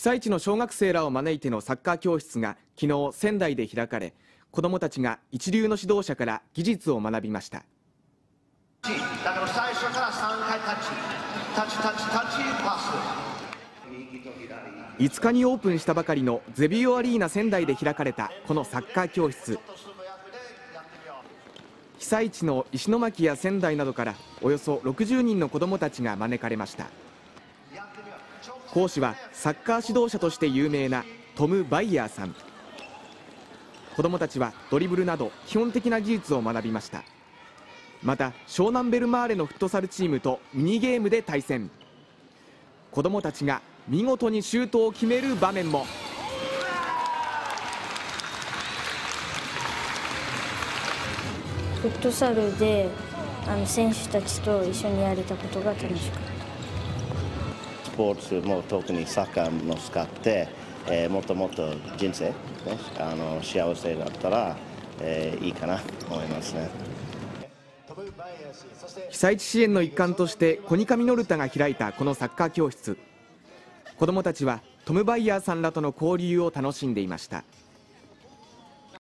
被災地の小学生らを招いてのサッカー教室が昨日仙台で開かれ子どもたちが一流の指導者から技術を学びました。だから最初から3回タッチタッチタッチタッチパス5日にオープンしたばかりのゼビオアリーナ仙台で開かれたこのサッカー教室被災地の石巻や仙台などからおよそ60人の子どもたちが招かれました講師はサッカー指導者として有名なトム・バイヤーさん。子どもたちはドリブルなど基本的な技術を学びました。また湘南ベルマーレのフットサルチームとミニゲームで対戦。子どもたちが見事にシュートを決める場面も。フットサルであの選手たちと一緒にやれたことが楽しかった。ポーツも特にサッカーも使って、えーもっともっと人生、ね、あの幸せだったら、えーいいかなと思いますね。被災地支援の一環としてコニカミノルタが開いたこのサッカー教室子どもたちはトム・バイヤーさんらとの交流を楽しんでいました